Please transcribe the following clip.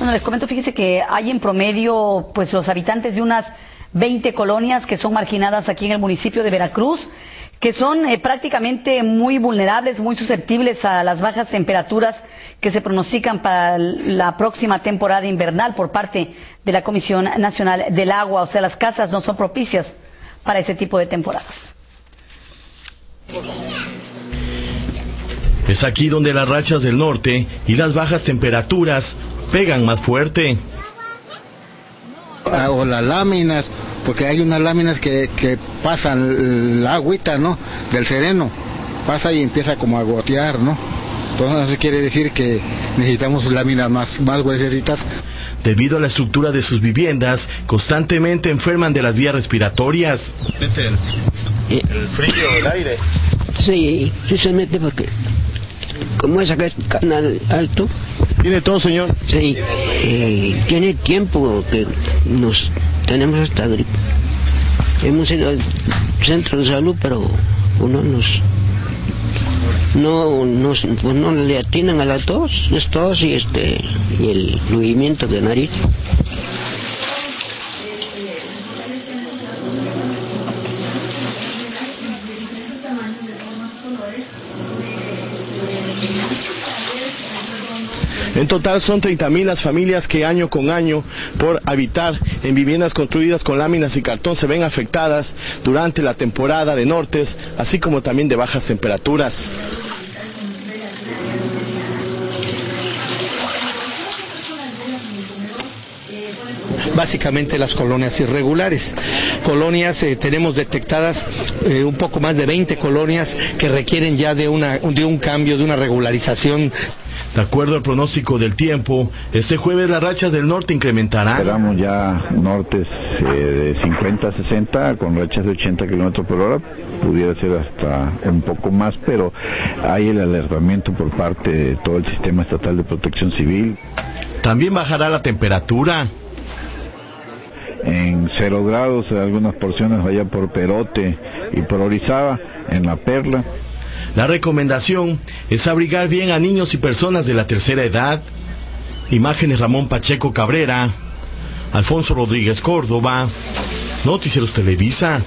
Bueno, les comento, fíjese que hay en promedio, pues los habitantes de unas 20 colonias que son marginadas aquí en el municipio de Veracruz, que son eh, prácticamente muy vulnerables, muy susceptibles a las bajas temperaturas que se pronostican para la próxima temporada invernal por parte de la Comisión Nacional del Agua. O sea, las casas no son propicias para ese tipo de temporadas. Es aquí donde las rachas del norte y las bajas temperaturas pegan más fuerte. Ah, o las láminas, porque hay unas láminas que, pasan la agüita, ¿no? Del sereno, pasa y empieza como a gotear, ¿no? Entonces eso quiere decir que necesitamos láminas más, más gruesitas. Debido a la estructura de sus viviendas, constantemente enferman de las vías respiratorias. Mete el, el frío, el aire. Sí, sí se mete porque como es acá es canal alto. ¿Tiene todo, señor? Sí, eh, tiene tiempo que nos tenemos esta gripe. Hemos ido al centro de salud, pero uno nos no, nos, pues no le atinan a la tos, es tos y este y el movimiento de nariz. En total son 30.000 las familias que año con año, por habitar en viviendas construidas con láminas y cartón, se ven afectadas durante la temporada de nortes, así como también de bajas temperaturas. básicamente las colonias irregulares. Colonias, eh, tenemos detectadas eh, un poco más de 20 colonias que requieren ya de, una, de un cambio, de una regularización. De acuerdo al pronóstico del tiempo, este jueves las rachas del norte incrementarán. Esperamos ya nortes eh, de 50 a 60 con rachas de 80 kilómetros por hora. Pudiera ser hasta un poco más, pero hay el alertamiento por parte de todo el sistema estatal de protección civil. También bajará la temperatura en 0 grados en algunas porciones allá por Perote y por Orizaba, en La Perla. La recomendación es abrigar bien a niños y personas de la tercera edad. Imágenes Ramón Pacheco Cabrera, Alfonso Rodríguez Córdoba, Noticieros Televisa.